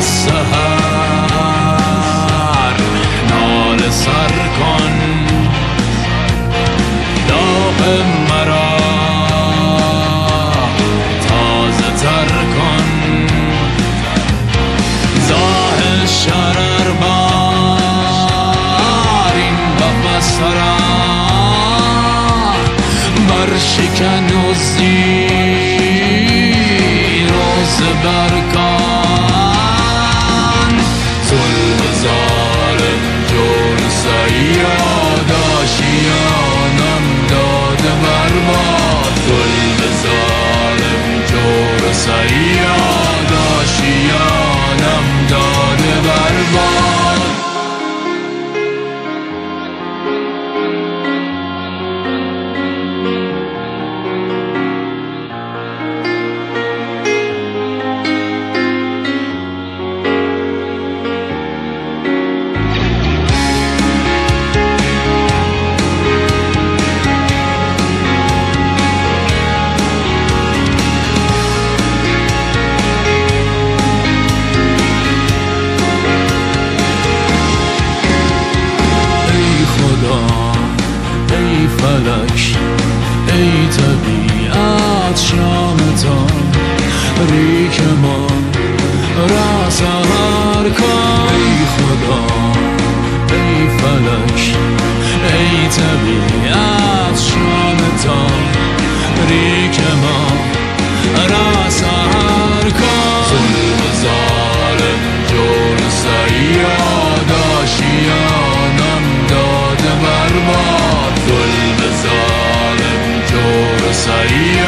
سهر نال سر کن. داغ مرا تازه تر کن. زاه شرر بار این قفص را بر شکن و زیر sair. فلک ای طبیعت شام تا ریک ما را سهر کن. ای خدا ای فلک ای طبیعت. sair.